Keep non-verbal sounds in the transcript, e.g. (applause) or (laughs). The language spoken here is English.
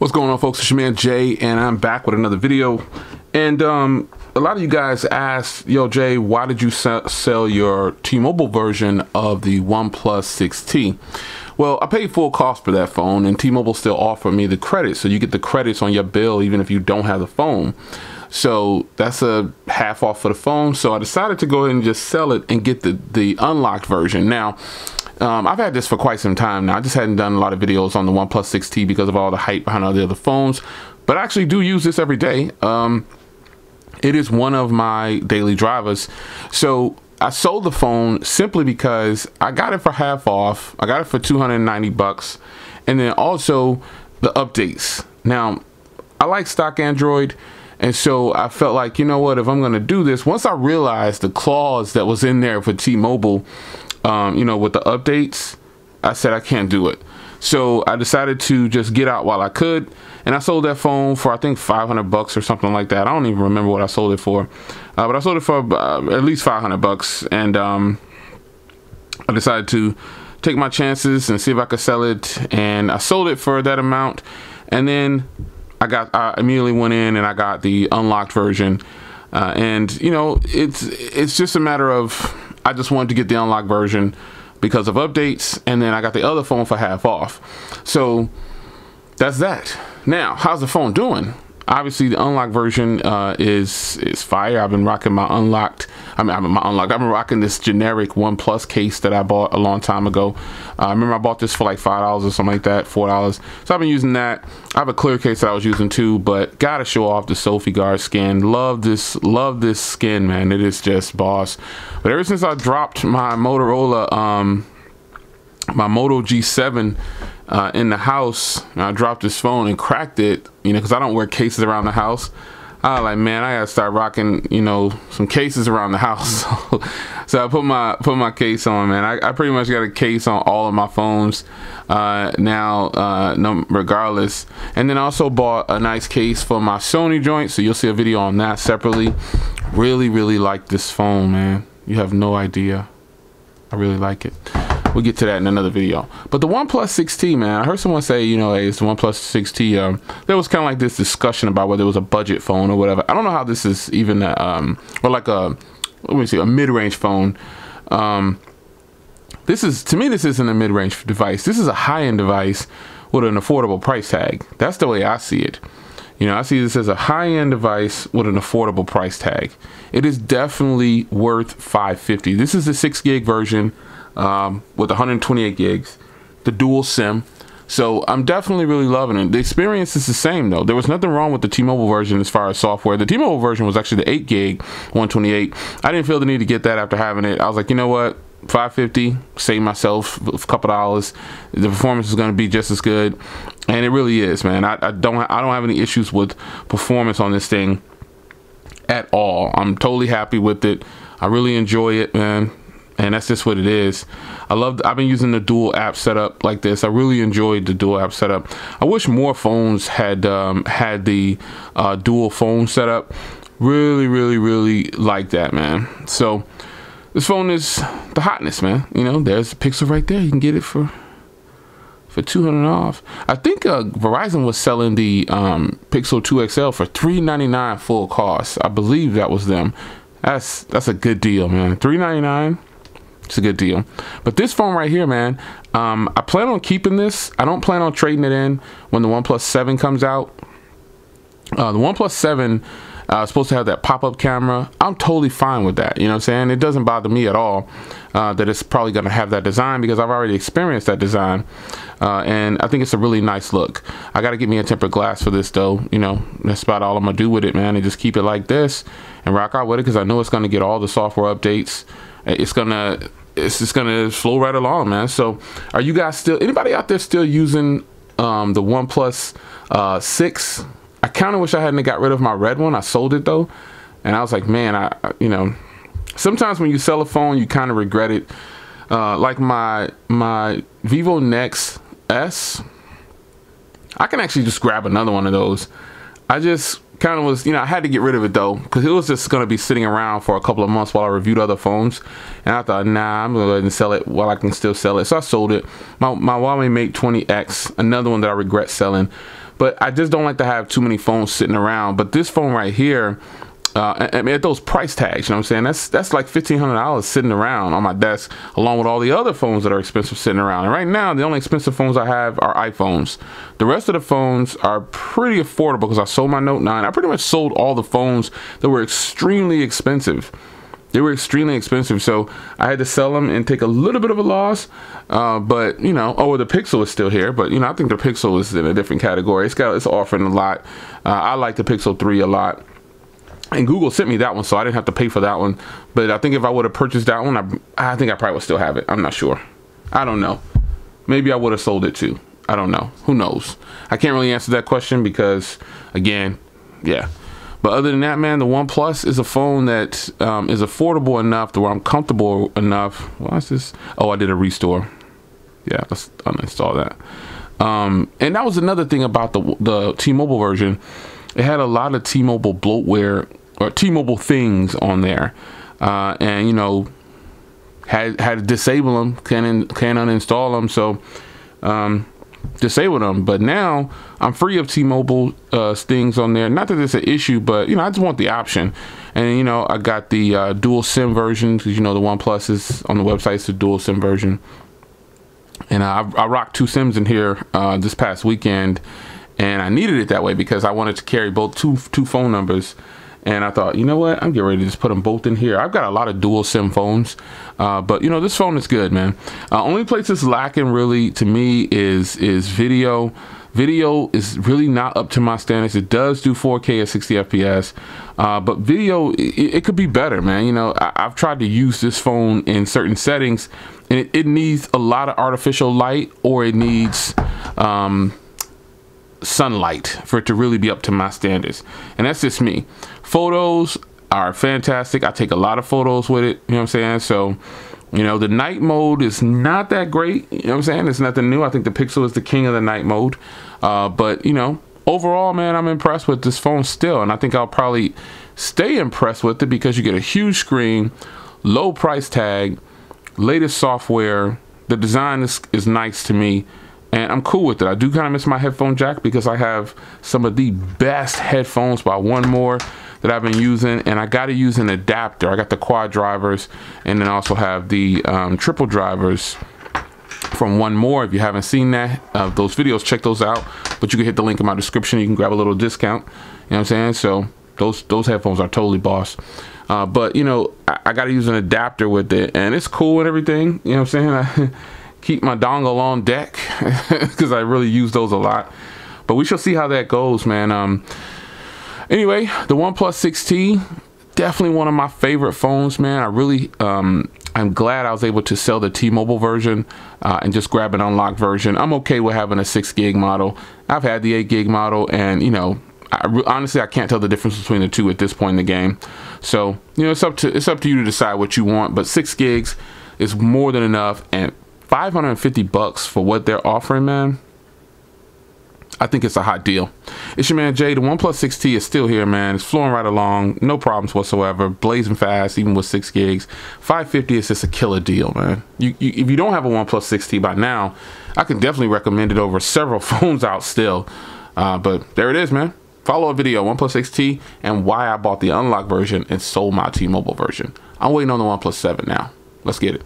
What's going on folks, it's your man Jay and I'm back with another video. And um, a lot of you guys asked, yo Jay, why did you sell your T-Mobile version of the OnePlus 6T? Well, I paid full cost for that phone and T-Mobile still offered me the credit. So you get the credits on your bill even if you don't have the phone. So that's a half off for the phone. So I decided to go ahead and just sell it and get the, the unlocked version. Now, um, I've had this for quite some time now. I just hadn't done a lot of videos on the OnePlus 6T because of all the hype behind all the other phones, but I actually do use this every day. Um, it is one of my daily drivers. So I sold the phone simply because I got it for half off. I got it for 290 bucks. And then also the updates. Now, I like stock Android. And so I felt like, you know what, if I'm going to do this, once I realized the clause that was in there for T-Mobile, um, you know, with the updates, I said I can't do it. So I decided to just get out while I could, and I sold that phone for I think 500 bucks or something like that. I don't even remember what I sold it for, uh, but I sold it for uh, at least 500 bucks, and um, I decided to take my chances and see if I could sell it, and I sold it for that amount, and then I got I immediately went in and I got the unlocked version, uh, and you know it's it's just a matter of I just wanted to get the unlocked version because of updates, and then I got the other phone for half off. So that's that. Now, how's the phone doing? Obviously, the unlocked version uh, is is fire. I've been rocking my unlocked. I mean, I'm my unlocked. I've been rocking this generic OnePlus case that I bought a long time ago. Uh, I remember I bought this for like five dollars or something like that, four dollars. So I've been using that. I have a clear case that I was using too, but gotta show off the Sofie Guard skin. Love this, love this skin, man. It is just boss. But ever since I dropped my Motorola, um, my Moto G7 uh, in the house. I dropped this phone and cracked it, you know, because I don't wear cases around the house. I was like, man, I gotta start rocking, you know, some cases around the house. (laughs) so I put my put my case on, man. I, I, pretty much got a case on all of my phones uh, now, uh, no, regardless. And then I also bought a nice case for my Sony joint, so you'll see a video on that separately. Really, really like this phone, man. You have no idea. I really like it. We'll get to that in another video. But the OnePlus 6T, man, I heard someone say, you know, hey, it's the OnePlus 6T. Um, there was kind of like this discussion about whether it was a budget phone or whatever. I don't know how this is even, um, or like a, let me see, a mid-range phone. Um, this is, to me, this isn't a mid-range device. This is a high-end device with an affordable price tag. That's the way I see it. You know, I see this as a high-end device with an affordable price tag. It is definitely worth 550. This is the six gig version um, with 128 gigs, the dual SIM. So I'm definitely really loving it. The experience is the same though. There was nothing wrong with the T-Mobile version as far as software. The T-Mobile version was actually the 8 gig 128. I didn't feel the need to get that after having it. I was like, you know what? 550 save myself a couple dollars the performance is going to be just as good and it really is man I, I don't I don't have any issues with performance on this thing at all I'm totally happy with it I really enjoy it man and that's just what it is. I love. I've been using the dual app setup like this. I really enjoyed the dual app setup. I wish more phones had um, had the uh, dual phone setup. Really, really, really like that, man. So this phone is the hotness, man. You know, there's the Pixel right there. You can get it for for 200 off. I think uh, Verizon was selling the um, Pixel 2 XL for 399 full cost. I believe that was them. That's that's a good deal, man. 399 it's a good deal. But this phone right here, man, um, I plan on keeping this. I don't plan on trading it in when the OnePlus 7 comes out. Uh, the OnePlus 7 uh, supposed to have that pop-up camera. I'm totally fine with that. You know what I'm saying? It doesn't bother me at all uh, that it's probably going to have that design because I've already experienced that design. Uh, and I think it's a really nice look. I got to get me a tempered glass for this though. You know, that's about all I'm going to do with it, man. And just keep it like this and rock out with it because I know it's going to get all the software updates. It's going to it's just gonna flow right along, man. So, are you guys still anybody out there still using um, the OnePlus uh, Six? I kind of wish I hadn't got rid of my red one. I sold it though, and I was like, man, I, you know, sometimes when you sell a phone, you kind of regret it. Uh, like my my Vivo Nex S, I can actually just grab another one of those. I just kind of was, you know, I had to get rid of it though, because it was just going to be sitting around for a couple of months while I reviewed other phones. And I thought, nah, I'm going to go ahead and sell it while I can still sell it. So I sold it. My, my Huawei Mate 20X, another one that I regret selling. But I just don't like to have too many phones sitting around. But this phone right here, uh, I mean, at those price tags, you know what I'm saying? That's that's like fifteen hundred dollars sitting around on my desk, along with all the other phones that are expensive sitting around. And right now, the only expensive phones I have are iPhones. The rest of the phones are pretty affordable because I sold my Note 9. I pretty much sold all the phones that were extremely expensive. They were extremely expensive, so I had to sell them and take a little bit of a loss. Uh, but you know, oh, the Pixel is still here, but you know, I think the Pixel is in a different category. It's got it's offering a lot. Uh, I like the Pixel 3 a lot and Google sent me that one, so I didn't have to pay for that one. But I think if I would have purchased that one, I, I think I probably would still have it. I'm not sure. I don't know. Maybe I would have sold it too. I don't know. Who knows? I can't really answer that question because, again, yeah. But other than that, man, the OnePlus is a phone that um, is affordable enough to where I'm comfortable enough. Why is this? Oh, I did a restore. Yeah, let's uninstall that. Um, and that was another thing about the the T-Mobile version. It had a lot of T-Mobile bloatware or T-Mobile things on there, uh, and you know had had to disable them, can can uninstall them, so um, disable them. But now I'm free of T-Mobile uh, things on there. Not that it's an issue, but you know I just want the option. And you know I got the uh, dual SIM version because you know the OnePlus is on the website. It's a dual SIM version, and I, I rocked two SIMs in here uh, this past weekend and I needed it that way because I wanted to carry both two two phone numbers and I thought, you know what? I'm getting ready to just put them both in here. I've got a lot of dual SIM phones, uh, but you know this phone is good, man. Uh, only place it's lacking really to me is is video. Video is really not up to my standards. It does do 4K at 60 FPS, uh, but video it, it, could be better, man. You know, I, have tried to use this phone in certain settings, and it, it, needs a lot of artificial light, or it needs um, sunlight for it to really be up to my standards. And that's just me. Photos are fantastic. I take a lot of photos with it. You know what I'm saying? So, you know, the night mode is not that great. You know what I'm saying? It's nothing new. I think the Pixel is the king of the night mode. Uh, but, you know, overall, man, I'm impressed with this phone still. And I think I'll probably stay impressed with it because you get a huge screen, low price tag, latest software. The design is, is nice to me and I'm cool with it. I do kind of miss my headphone jack because I have some of the best headphones by 1More that I've been using and I got to use an adapter. I got the quad drivers and then also have the um, triple drivers from 1More. If you haven't seen that, uh, those videos, check those out. But you can hit the link in my description. You can grab a little discount. You know what I'm saying? So those those headphones are totally boss. Uh, but you know, I, I got to use an adapter with it and it's cool and everything. You know what I'm saying? (laughs) keep my dongle on deck (laughs) because I really use those a lot. But we shall see how that goes, man. Um, anyway, the OnePlus 6T, definitely one of my favorite phones, man. I really, um, I'm glad I was able to sell the T-Mobile version uh, and just grab an unlocked version. I'm okay with having a six gig model. I've had the eight gig model, and you know, I, honestly, I can't tell the difference between the two at this point in the game. So, you know, it's up to it's up to you to decide what you want. But six gigs is more than enough, and 550 bucks for what they're offering, man. I think it's a hot deal. It's your man Jay. The OnePlus 6T is still here, man. It's flowing right along. No problems whatsoever. Blazing fast, even with 6 gigs. 550 is just a killer deal, man. You, you, if you don't have a OnePlus 6T by now, I can definitely recommend it over several (laughs) phones out still. Uh, but there it is, man. Follow a video, OnePlus 6T, and why I bought the unlocked version and sold my T-Mobile version. I'm waiting on the OnePlus 7 now. Let's get it.